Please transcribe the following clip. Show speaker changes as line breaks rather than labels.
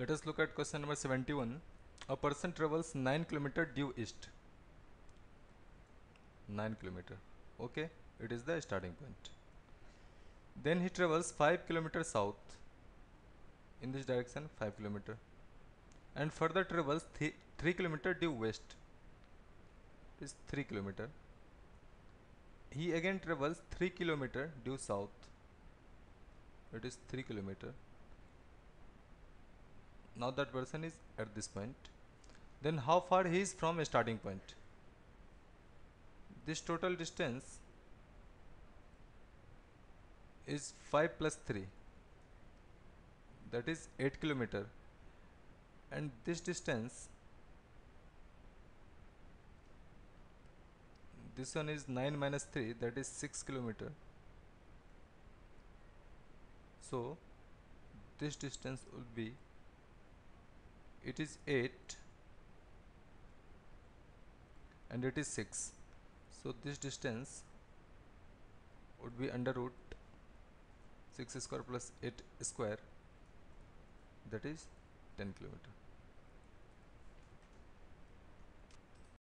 Let us look at question number 71. A person travels 9 km due east. 9 km. Okay, it is the starting point. Then he travels 5 km south in this direction 5 km and further travels 3 km due west. It is 3 km. He again travels 3 km due south. It is 3 km now that person is at this point. Then how far he is from a starting point? This total distance is 5 plus 3 that is 8 kilometer. And this distance this one is 9 minus 3 that is 6 kilometer. So this distance will be it is 8 and it is 6 so this distance would be under root 6 square plus 8 square that is 10 kilometer